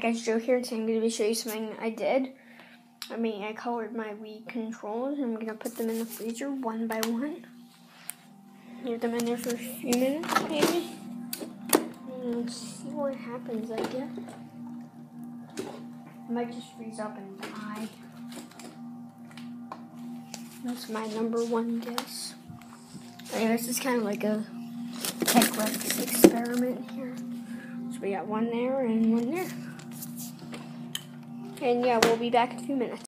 guys, Joe here. Today I'm going to be showing you something I did. I mean, I colored my Wii controls. I'm going to put them in the freezer one by one. Leave them in there for a few minutes, maybe. And see what happens, I guess. I might just freeze up and die. That's my number one guess. I guess it's kind of like a TechRax experiment here. So we got one there and one there. And yeah, we'll be back in a few minutes.